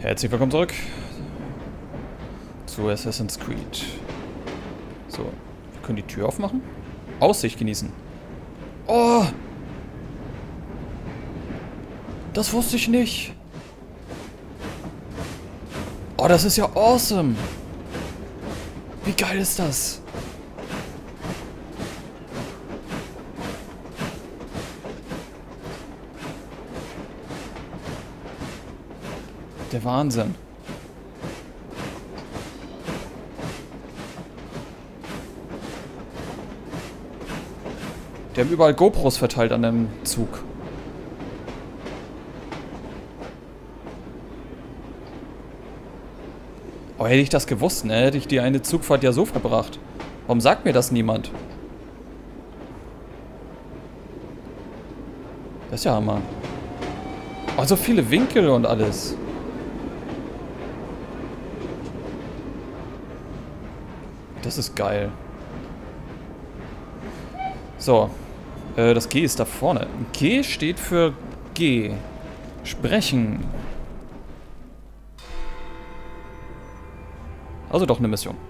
Herzlich willkommen zurück zu Assassin's Creed. So, wir können die Tür aufmachen. Aussicht genießen. Oh! Das wusste ich nicht. Oh, das ist ja awesome. Wie geil ist das? Der Wahnsinn. Die haben überall GoPros verteilt an dem Zug. Oh, hätte ich das gewusst, ne? Hätte ich die eine Zugfahrt ja so verbracht. Warum sagt mir das niemand? Das ist ja Hammer. Oh, so viele Winkel und alles. Das ist geil. So. Äh, das G ist da vorne. G steht für G. Sprechen. Also doch eine Mission.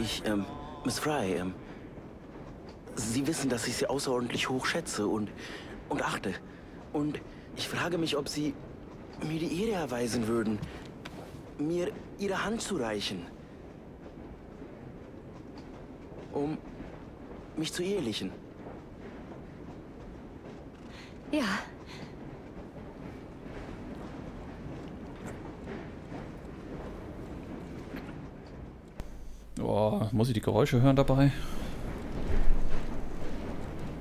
Ich, ähm, Miss Fry, ähm, Sie wissen, dass ich Sie außerordentlich hoch schätze und, und achte. Und ich frage mich, ob Sie mir die Ehre erweisen würden, mir Ihre Hand zu reichen. Um mich zu ehelichen. Ja, Oh, muss ich die Geräusche hören dabei?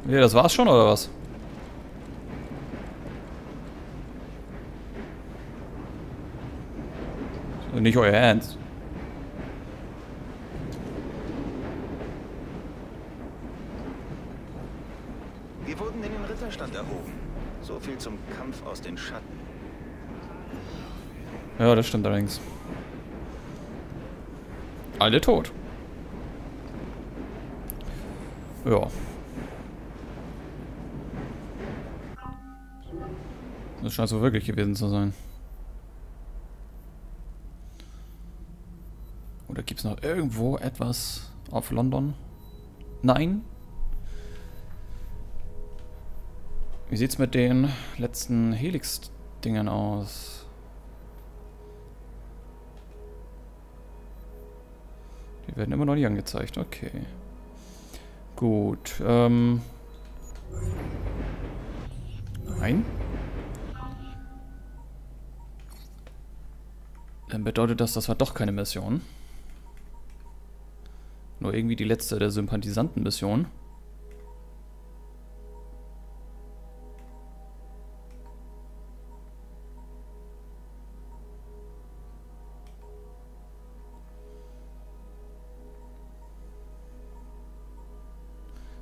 Ja, das war's schon, oder was? Nicht euer Ernst. Wir wurden in den Ritterstand erhoben. So viel zum Kampf aus den Schatten. Ja, das stimmt allerdings. Alle tot. Ja. Das scheint so wirklich gewesen zu sein. Oder gibt es noch irgendwo etwas auf London? Nein? Wie sieht's mit den letzten Helix-Dingern aus? Die werden immer noch nicht angezeigt. Okay. Gut. Ähm. Nein. Dann bedeutet das, das war doch keine Mission. Nur irgendwie die letzte der Sympathisanten-Mission.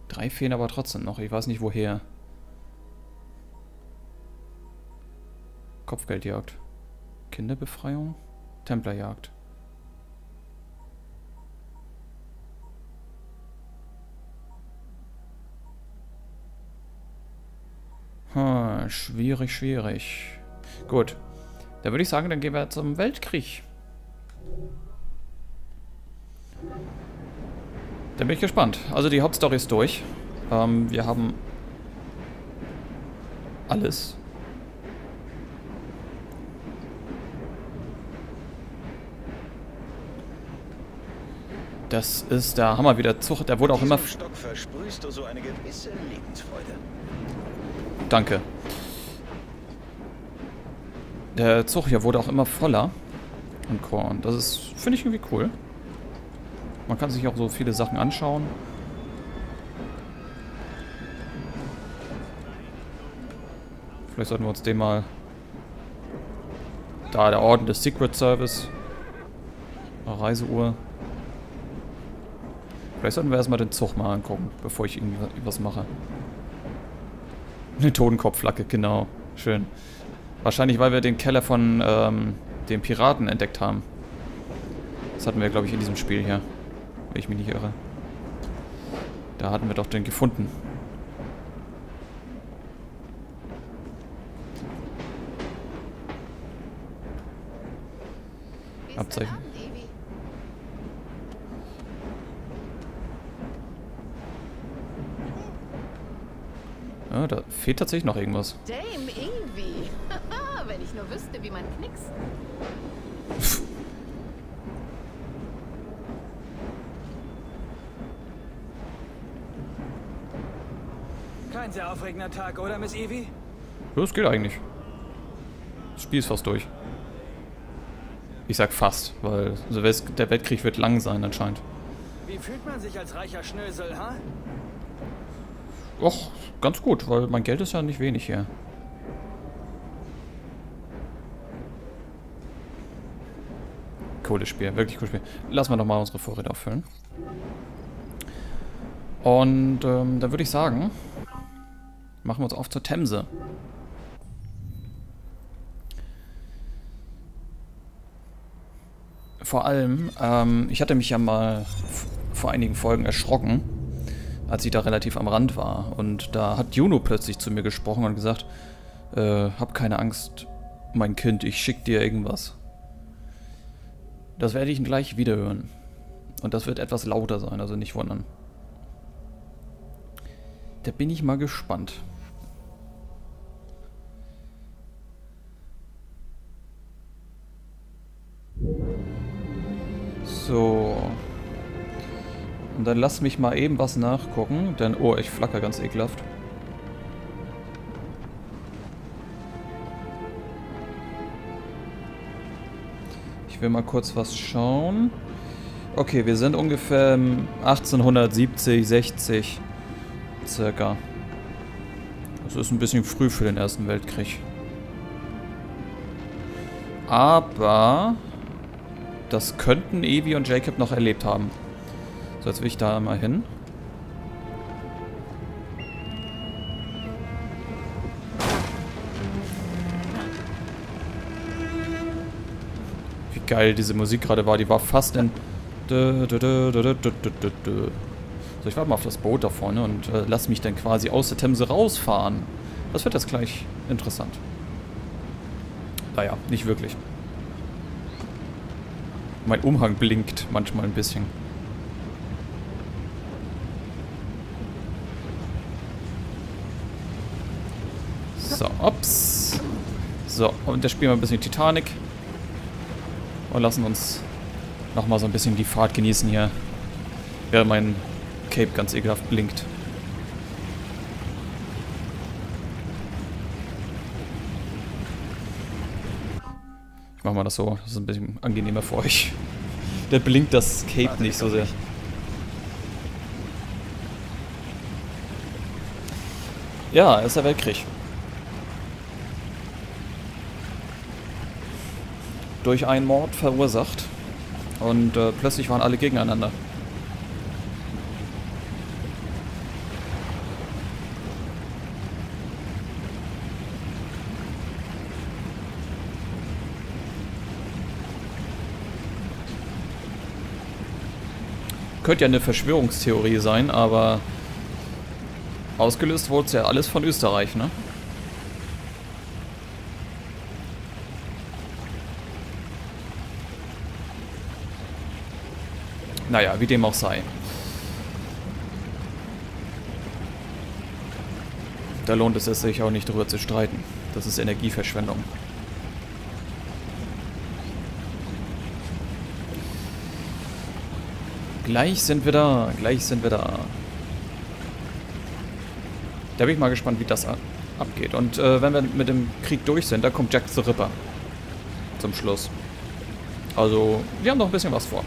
Drei fehlen aber trotzdem noch. Ich weiß nicht woher. Kopfgeldjagd. Kinderbefreiung. Templerjagd. Hm, schwierig, schwierig. Gut. Dann würde ich sagen, dann gehen wir zum Weltkrieg. Dann bin ich gespannt. Also die Hauptstory ist durch. Ähm, wir haben alles. Das ist der Hammer wieder Zug. Der wurde auch immer... Stock versprühst du so eine gewisse Lebensfreude. Danke. Der Zug hier wurde auch immer voller. Und Korn. Das ist, finde ich irgendwie cool. Man kann sich auch so viele Sachen anschauen. Vielleicht sollten wir uns den mal... Da, der Orden des Secret Service. Reiseuhr. Vielleicht sollten wir erstmal den Zug mal angucken, bevor ich irgendwas mache. Eine Totenkopfflagge, genau. Schön. Wahrscheinlich, weil wir den Keller von ähm, den Piraten entdeckt haben. Das hatten wir, glaube ich, in diesem Spiel hier. Wenn ich mich nicht irre. Da hatten wir doch den gefunden. Abzeichen. Ja, da fehlt tatsächlich noch irgendwas. Dame Evie. Wenn ich nur wüsste, wie man knickst. Kein sehr aufregender Tag, oder, Miss Evie? Ja, das geht eigentlich. Das Spiel ist fast durch. Ich sag fast, weil der Weltkrieg wird lang sein anscheinend. Wie fühlt man sich als reicher Schnösel, ha? Och, ganz gut, weil mein Geld ist ja nicht wenig hier. Cooles Spiel, wirklich cooles Spiel. Lassen wir doch mal unsere Vorräte auffüllen. Und ähm, dann würde ich sagen, machen wir uns auf zur Themse. Vor allem, ähm, ich hatte mich ja mal vor einigen Folgen erschrocken, als ich da relativ am Rand war. Und da hat Juno plötzlich zu mir gesprochen und gesagt, äh, hab keine Angst, mein Kind, ich schick dir irgendwas. Das werde ich gleich wieder hören. Und das wird etwas lauter sein, also nicht wundern. Da bin ich mal gespannt. So. Und dann lass mich mal eben was nachgucken, denn, oh, ich flacker ganz ekelhaft. Ich will mal kurz was schauen. Okay, wir sind ungefähr 1870, 60 circa. Das ist ein bisschen früh für den Ersten Weltkrieg. Aber das könnten Evie und Jacob noch erlebt haben. So, jetzt will ich da mal hin. Wie geil diese Musik gerade war. Die war fast in... So, ich warte mal auf das Boot da vorne und äh, lass mich dann quasi aus der Themse rausfahren. Das wird jetzt gleich interessant. Naja, nicht wirklich. Mein Umhang blinkt manchmal ein bisschen. So, ups. So, und da spielen wir ein bisschen Titanic. Und lassen uns nochmal so ein bisschen die Fahrt genießen hier. Während mein Cape ganz ekelhaft blinkt. Machen wir das so. Das ist ein bisschen angenehmer für euch. Der blinkt das Cape Warte, nicht so sehr. Nicht. Ja, ist der Weltkrieg. Durch einen Mord verursacht. Und äh, plötzlich waren alle gegeneinander. Könnte ja eine Verschwörungstheorie sein, aber ausgelöst wurde es ja alles von Österreich, ne? Naja, wie dem auch sei. Da lohnt es sich auch nicht drüber zu streiten. Das ist Energieverschwendung. Gleich sind wir da. Gleich sind wir da. Da bin ich mal gespannt, wie das abgeht. Und äh, wenn wir mit dem Krieg durch sind, da kommt Jack the Ripper. Zum Schluss. Also, wir haben noch ein bisschen was vor.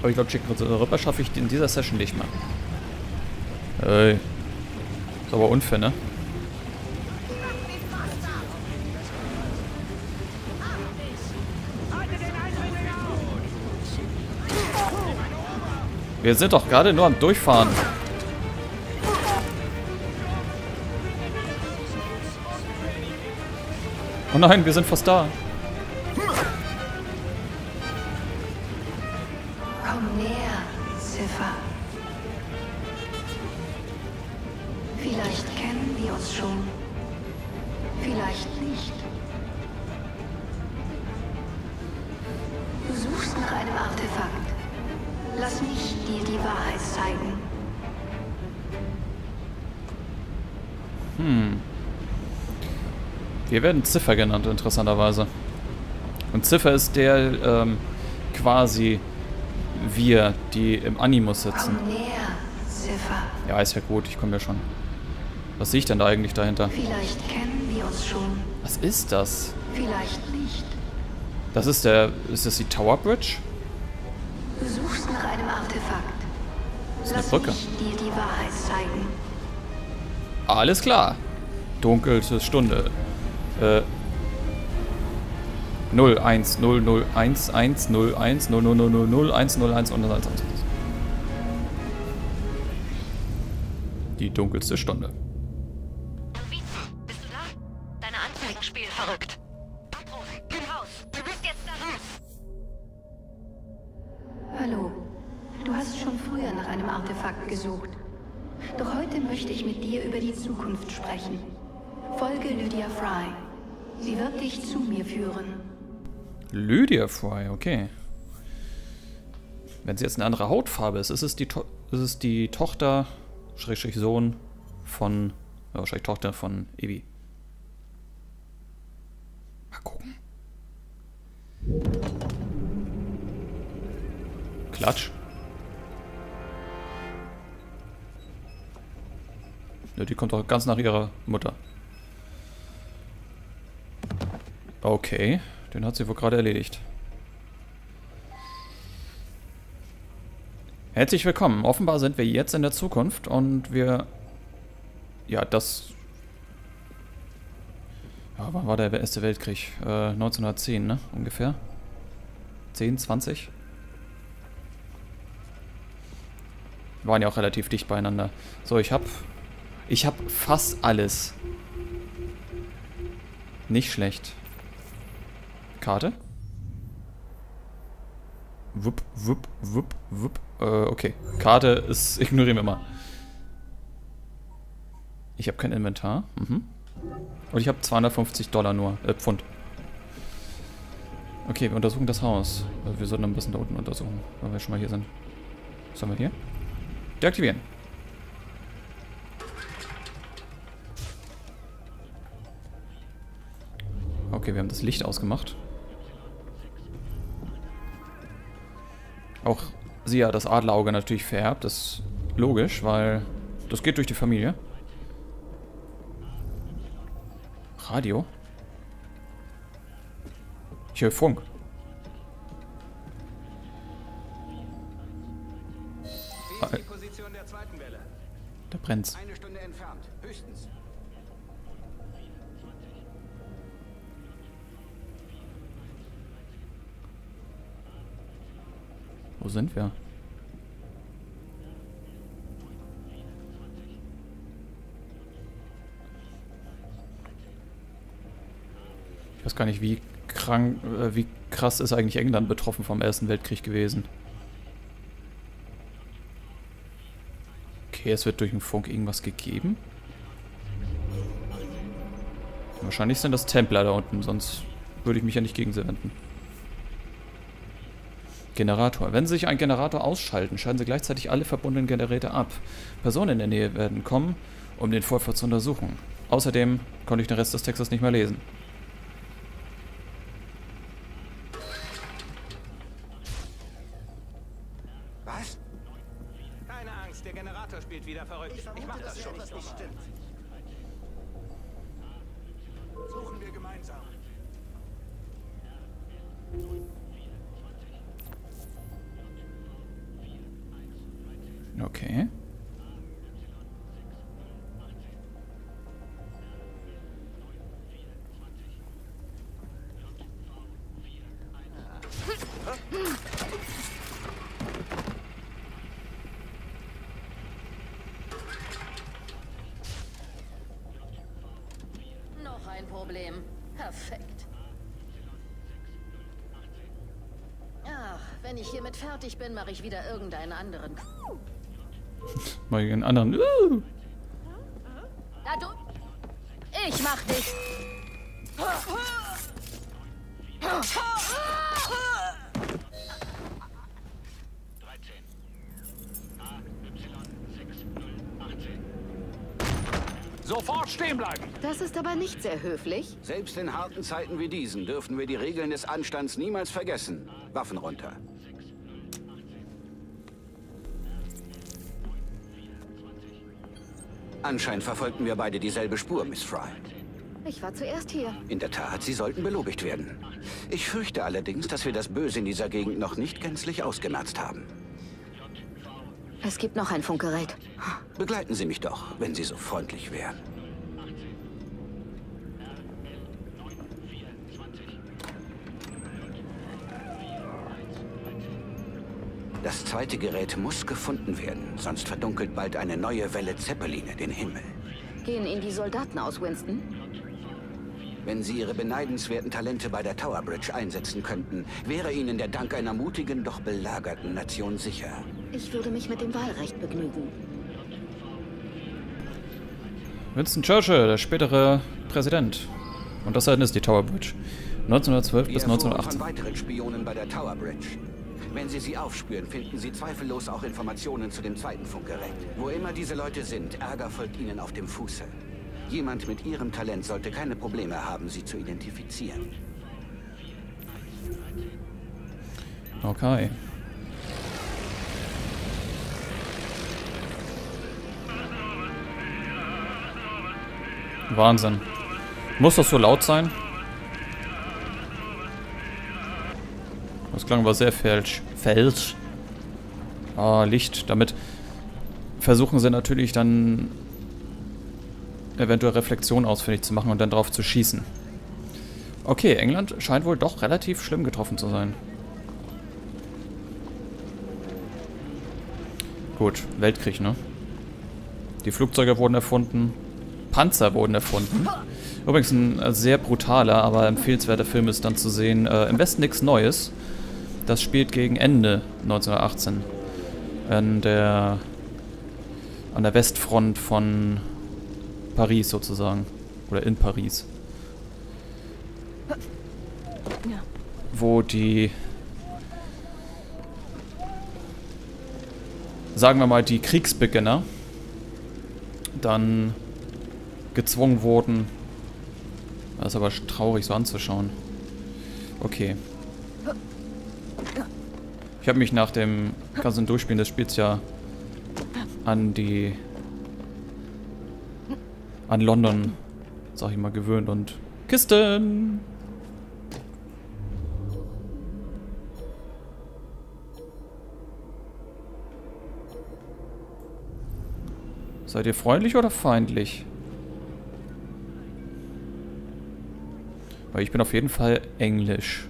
Aber ich glaube, Jack the Ripper schaffe ich in dieser Session nicht mehr. Ey. Ist aber unfair, ne? Wir sind doch gerade nur am Durchfahren. Oh nein, wir sind fast da. Werden Ziffer genannt, interessanterweise. Und Ziffer ist der, ähm, quasi wir, die im Animus sitzen. Komm näher, Ziffer. Ja, ist ja gut, ich komme ja schon. Was sehe ich denn da eigentlich dahinter? Vielleicht kennen wir uns schon. Was ist das? Vielleicht nicht. Das ist der, ist das die Tower Bridge? Du suchst nach einem Artefakt. Das ist eine Brücke. dir die Wahrheit zeigen. Alles klar. Dunkelte Stunde. Äh. 0, 1, 0, 0, 1, 1, 0, 1, 0, 0, 0, 0, 0, 1, 0, 1 und 1, 1, 1. Die dunkelste Stunde. Vize, bist du da? Deine Anzeigen spielen verrückt. Abruf, komm raus. Du bist jetzt da raus. Hallo. Du hast schon früher nach einem Artefakt gesucht. Doch heute möchte ich mit dir über die Zukunft sprechen. Folge Lydia Fry. Sie wird dich zu mir führen. Lydia Fry, okay. Wenn sie jetzt eine andere Hautfarbe ist, ist es die, to ist es die Tochter, Schrägstrich Sohn von, ja, wahrscheinlich Tochter von Evi. Mal gucken. Klatsch. Ja, die kommt doch ganz nach ihrer Mutter. Okay, den hat sie wohl gerade erledigt. Herzlich willkommen. Offenbar sind wir jetzt in der Zukunft und wir... Ja, das... Ja, wann war der Erste Weltkrieg? Äh, 1910, ne? Ungefähr. 10, 20? Wir waren ja auch relativ dicht beieinander. So, ich hab... Ich hab fast alles. Nicht schlecht. Karte? Wupp, wupp, wupp, wupp. Äh, okay. Karte ist. Ignorieren wir mal. Ich habe kein Inventar. Mhm. Und ich habe 250 Dollar nur. Äh, Pfund. Okay, wir untersuchen das Haus. Also wir sollten ein bisschen da unten untersuchen, weil wir schon mal hier sind. Was haben wir hier? Deaktivieren. Okay, wir haben das Licht ausgemacht. Auch sie hat das Adlerauge natürlich vererbt. Das ist logisch, weil das geht durch die Familie. Radio? Ich höre Funk. Der zweiten Welle? Da brennt's. Eine Stunde entfernt, höchstens. Wo sind wir? Ich weiß gar nicht, wie krank, äh, wie krass ist eigentlich England betroffen vom Ersten Weltkrieg gewesen. Okay, es wird durch den Funk irgendwas gegeben. Wahrscheinlich sind das Templer da unten, sonst würde ich mich ja nicht gegen sie wenden. Generator. Wenn Sie sich ein Generator ausschalten, schalten Sie gleichzeitig alle verbundenen Geräte ab. Personen in der Nähe werden kommen, um den Vorfall zu untersuchen. Außerdem konnte ich den Rest des Textes nicht mehr lesen. Was? Keine Angst, der Generator spielt wieder verrückt. Ich, mach das schon. nicht stimmt. Suchen wir gemeinsam. Problem. Perfekt. Ach, wenn ich hiermit fertig bin, mache ich wieder irgendeinen anderen. Mal einen anderen. Uh, Na du. Ich mach dich. Sofort stehen bleiben! Das ist aber nicht sehr höflich. Selbst in harten Zeiten wie diesen dürfen wir die Regeln des Anstands niemals vergessen. Waffen runter. Anscheinend verfolgten wir beide dieselbe Spur, Miss Fry. Ich war zuerst hier. In der Tat, Sie sollten belobigt werden. Ich fürchte allerdings, dass wir das Böse in dieser Gegend noch nicht gänzlich ausgemerzt haben. Es gibt noch ein Funkgerät. Begleiten Sie mich doch, wenn Sie so freundlich wären. Das zweite Gerät muss gefunden werden, sonst verdunkelt bald eine neue Welle Zeppeline den Himmel. Gehen Ihnen die Soldaten aus, Winston? Wenn Sie Ihre beneidenswerten Talente bei der Tower Bridge einsetzen könnten, wäre Ihnen der Dank einer mutigen, doch belagerten Nation sicher. Ich würde mich mit dem Wahlrecht begnügen. Winston Churchill, der spätere Präsident. Und das ist die Tower Bridge. 1912 Wir bis erfuhren 1918. von weiteren Spionen bei der Tower Bridge. Wenn Sie sie aufspüren, finden Sie zweifellos auch Informationen zu dem zweiten Funkgerät. Wo immer diese Leute sind, Ärger folgt ihnen auf dem Fuße. Jemand mit Ihrem Talent sollte keine Probleme haben, sie zu identifizieren. Okay. Wahnsinn. Muss das so laut sein? Das klang aber sehr falsch. Falsch. Ah, Licht. Damit versuchen sie natürlich dann eventuell Reflexion ausfindig zu machen und dann drauf zu schießen. Okay, England scheint wohl doch relativ schlimm getroffen zu sein. Gut, Weltkrieg, ne? Die Flugzeuge wurden erfunden, Panzer wurden erfunden. Übrigens ein äh, sehr brutaler, aber empfehlenswerter Film ist dann zu sehen. Äh, Im Westen nichts Neues. Das spielt gegen Ende 1918. An der, an der Westfront von Paris sozusagen. Oder in Paris. Wo die sagen wir mal, die Kriegsbeginner dann gezwungen wurden. Das ist aber traurig so anzuschauen. Okay. Ich habe mich nach dem ganzen Durchspielen des Spiels ja an die an London, sag ich mal, gewöhnt und Kisten! Seid ihr freundlich oder feindlich? Weil ich bin auf jeden Fall englisch.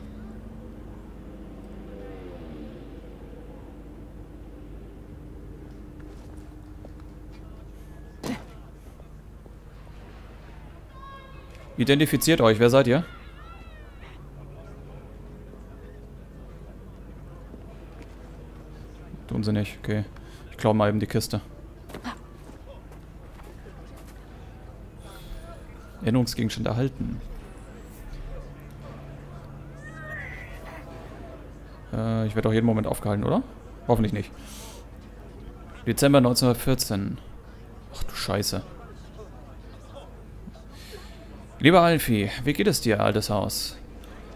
Identifiziert euch, wer seid ihr? Tun sie nicht, okay. Ich glaube mal eben die Kiste. Erinnerungsgegenstand erhalten. Äh, ich werde auch jeden Moment aufgehalten, oder? Hoffentlich nicht. Dezember 1914. Ach du Scheiße. Lieber Alfie, wie geht es dir, altes Haus?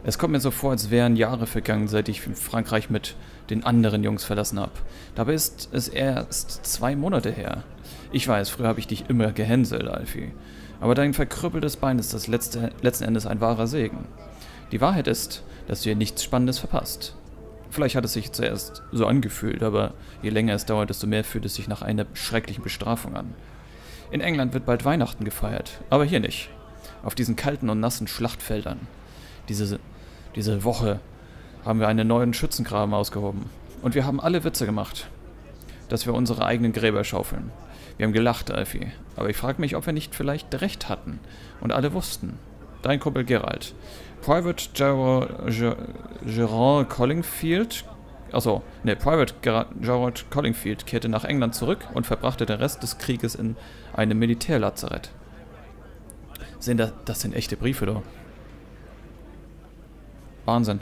Es kommt mir so vor, als wären Jahre vergangen, seit ich Frankreich mit den anderen Jungs verlassen habe. Dabei ist es erst zwei Monate her. Ich weiß, früher habe ich dich immer gehänselt, Alfie. Aber dein verkrüppeltes Bein ist das letzte, letzten Endes ein wahrer Segen. Die Wahrheit ist, dass du hier nichts Spannendes verpasst. Vielleicht hat es sich zuerst so angefühlt, aber je länger es dauert, desto mehr fühlt es sich nach einer schrecklichen Bestrafung an. In England wird bald Weihnachten gefeiert, aber hier nicht. Auf diesen kalten und nassen Schlachtfeldern. Diese, diese Woche haben wir einen neuen Schützengraben ausgehoben. Und wir haben alle Witze gemacht, dass wir unsere eigenen Gräber schaufeln. Wir haben gelacht, Alfie. Aber ich frage mich, ob wir nicht vielleicht recht hatten. Und alle wussten. Dein Kumpel Gerald. Private Gerard, Collingfield. Achso, ne, Private Gerard Collingfield kehrte nach England zurück und verbrachte den Rest des Krieges in einem Militärlazarett. Sind das, das sind echte Briefe, doch. Wahnsinn.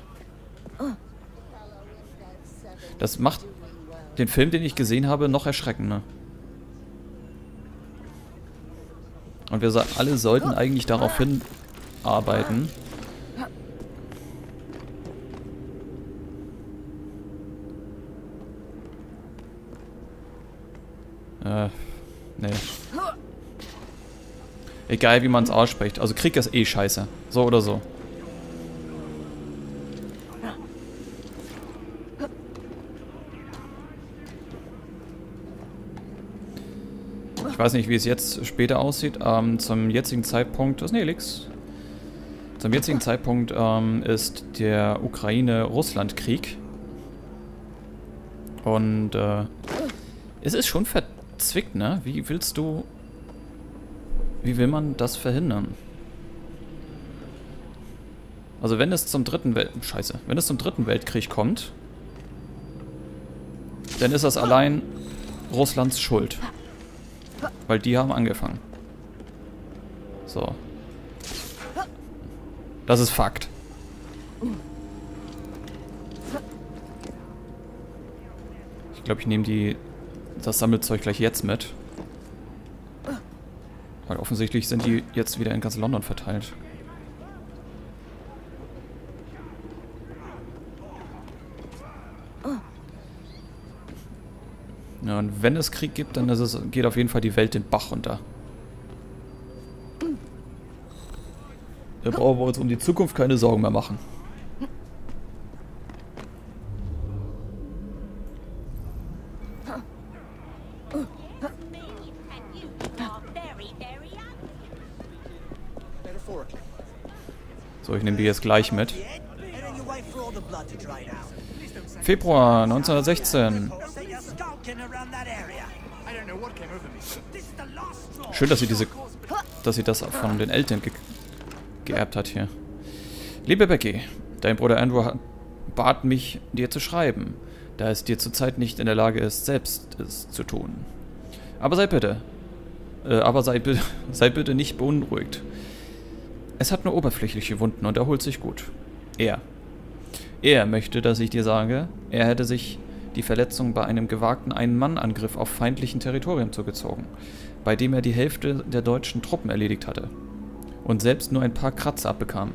Das macht den Film, den ich gesehen habe, noch erschreckender. Und wir alle sollten eigentlich darauf hinarbeiten. Äh, nee. Egal wie man es ausspricht. Also Krieg ist eh scheiße. So oder so. Ich weiß nicht, wie es jetzt später aussieht. Ähm, zum jetzigen Zeitpunkt... Das ist Nelix. Zum jetzigen Zeitpunkt ähm, ist der Ukraine-Russland-Krieg. Und äh, es ist schon verzwickt, ne? Wie willst du... Wie will man das verhindern? Also wenn es zum dritten Welt... Scheiße. Wenn es zum dritten Weltkrieg kommt, dann ist das allein Russlands Schuld. Weil die haben angefangen. So. Das ist Fakt. Ich glaube, ich nehme die das Sammelzeug gleich jetzt mit. Weil offensichtlich sind die jetzt wieder in ganz London verteilt. Ja, und wenn es Krieg gibt, dann es, geht auf jeden Fall die Welt den Bach runter. Da brauchen wir uns um die Zukunft keine Sorgen mehr machen. Jetzt gleich mit. Februar 1916. Schön, dass sie diese, dass sie das von den Eltern ge geerbt hat hier. Liebe Becky, dein Bruder Andrew bat mich, dir zu schreiben, da es dir zurzeit nicht in der Lage ist, selbst es zu tun. Aber sei bitte, äh, aber sei, sei bitte nicht beunruhigt. Es hat nur oberflächliche Wunden und erholt sich gut. Er. Er möchte, dass ich dir sage, er hätte sich die Verletzung bei einem gewagten Ein-Mann-Angriff auf feindlichen Territorium zugezogen, bei dem er die Hälfte der deutschen Truppen erledigt hatte und selbst nur ein paar Kratzer abbekam.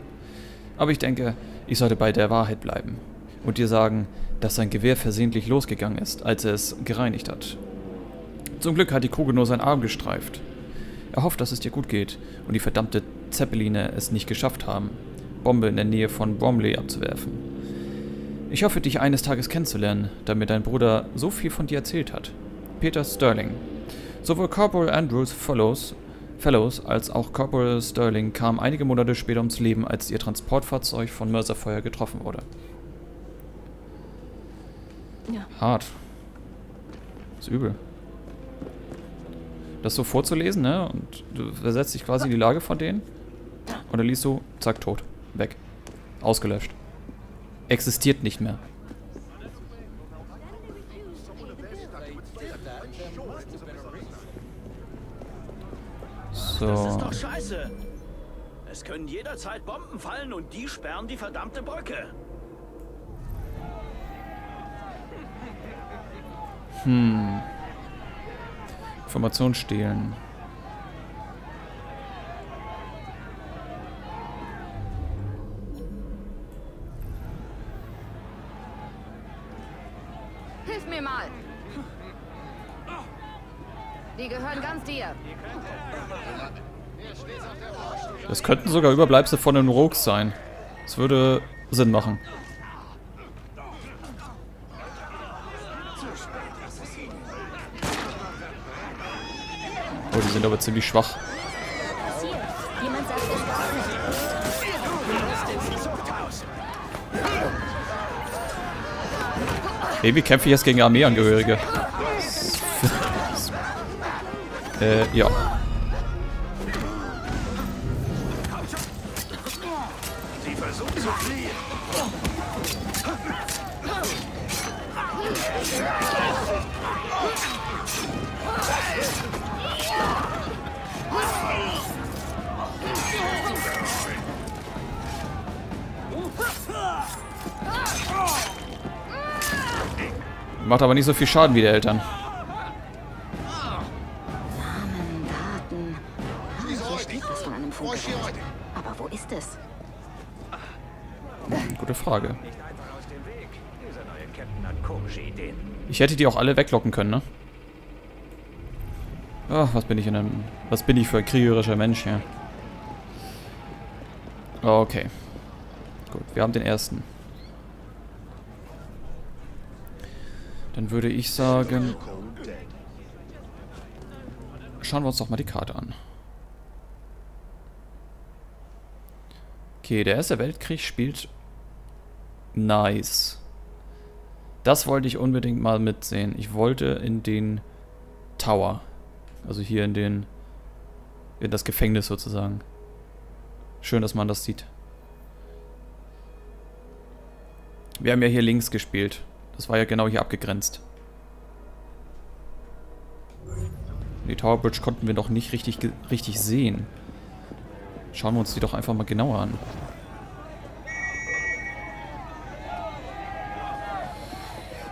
Aber ich denke, ich sollte bei der Wahrheit bleiben und dir sagen, dass sein Gewehr versehentlich losgegangen ist, als er es gereinigt hat. Zum Glück hat die Kugel nur seinen Arm gestreift. Er hofft, dass es dir gut geht und die verdammte Zeppeline es nicht geschafft haben, Bombe in der Nähe von Bromley abzuwerfen. Ich hoffe, dich eines Tages kennenzulernen, da mir dein Bruder so viel von dir erzählt hat. Peter Sterling. Sowohl Corporal Andrews Fellows, Fellows als auch Corporal Sterling kamen einige Monate später ums Leben, als ihr Transportfahrzeug von Mörserfeuer getroffen wurde. Ja. Hart. ist übel. Das so vorzulesen, ne? Und du versetzt dich quasi in die Lage von denen. Und dann liest du, zack, tot. Weg. Ausgelöscht existiert nicht mehr. So. Das ist doch scheiße. Es können jederzeit Bomben fallen und die sperren die verdammte Brücke. Hm. Information stehlen. Die gehören ganz dir. Das könnten sogar Überbleibsel von den Rogues sein. Das würde Sinn machen. Sind aber ziemlich schwach. Irgendwie kämpfe ich jetzt gegen Armeeangehörige. Äh, ja. Macht aber nicht so viel Schaden wie die Eltern. Ah, hier steht was von einem Funkgerät. Aber wo ist es? Gute Frage. Nicht einfach aus dem Weg. Dieser neue Captain hat komische Ideen. Ich hätte die auch alle weglocken können, ne? Ach, was bin ich in einem... Was bin ich für ein kriegerischer Mensch hier? Okay. Gut, wir haben den ersten. Dann würde ich sagen... Schauen wir uns doch mal die Karte an. Okay, der Erste Weltkrieg spielt... Nice. Das wollte ich unbedingt mal mitsehen. Ich wollte in den Tower. Also hier in den... In das Gefängnis sozusagen. Schön, dass man das sieht. Wir haben ja hier links gespielt. Das war ja genau hier abgegrenzt. Die Tower Bridge konnten wir noch nicht richtig, richtig sehen. Schauen wir uns die doch einfach mal genauer an.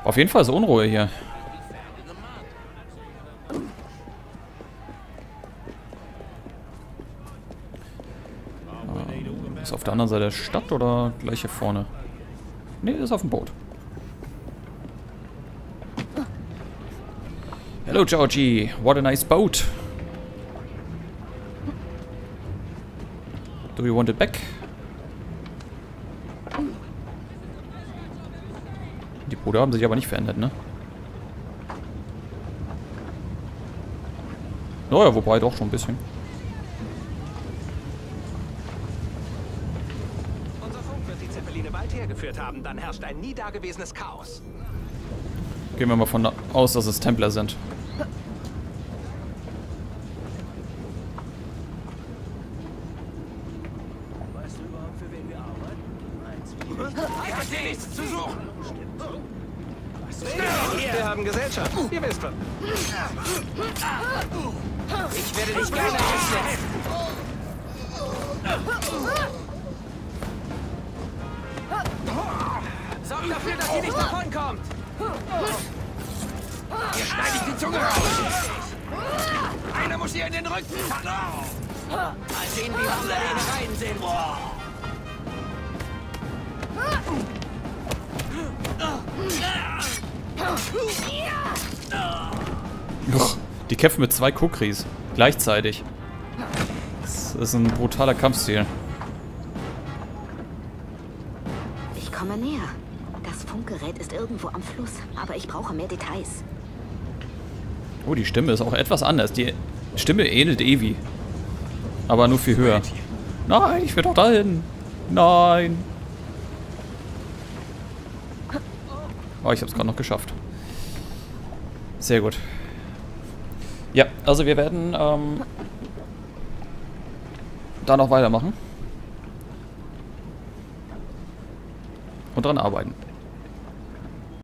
Auf jeden Fall ist Unruhe hier. Ähm, Ist auf der anderen Seite der Stadt oder gleich hier vorne? Ne, ist auf dem Boot. Hello, Georgie. What a nice boat. Do you want it back? Die Boote haben sich aber nicht verändert, ne? Naja, wobei doch schon ein bisschen. Unser Funk wird die Zeppeline weit hergeführt haben. Dann herrscht ein nie dagewesenes Chaos. Gehen wir mal von aus, dass es Templer sind. In den Rücken. Mal sehen, wie unsere Redereien sind. Uch, die kämpfen mit zwei Kukris. Gleichzeitig. Das ist ein brutaler Kampfstil. Ich komme näher. Das Funkgerät ist irgendwo am Fluss, aber ich brauche mehr Details. Oh, die Stimme ist auch etwas anders. Die Stimme ähnelt Evi. Aber nur viel höher. Nein, ich will doch dahin. Nein. Oh, ich habe es gerade noch geschafft. Sehr gut. Ja, also wir werden ähm, da noch weitermachen. Und dran arbeiten.